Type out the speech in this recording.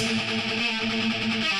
Música